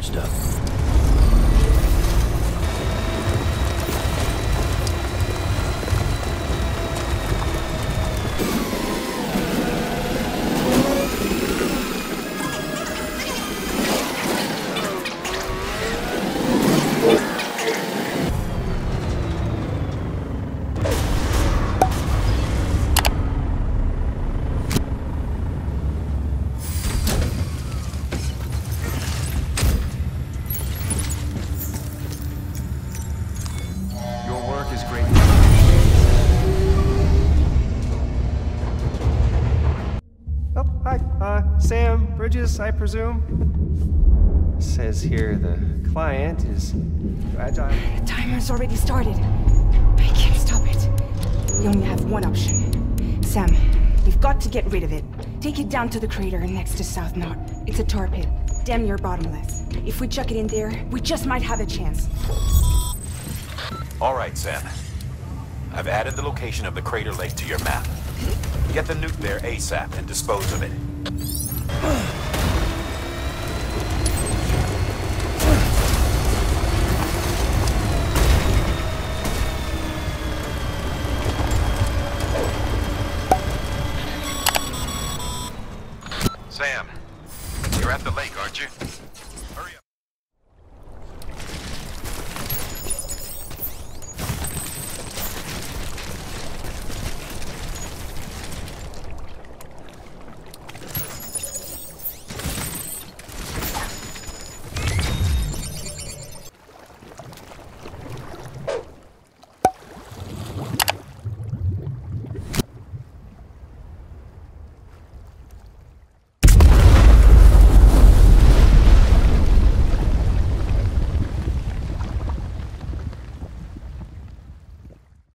charged Uh, Sam Bridges, I presume. Says here the client is fragile. The timer's already started. I can't stop it. We only have one option. Sam, we've got to get rid of it. Take it down to the crater next to South Knot. It's a tar pit, damn near bottomless. If we chuck it in there, we just might have a chance. All right, Sam. I've added the location of the crater lake to your map. Get the nuke there ASAP and dispose of it. Sam, you're at the lake, aren't you?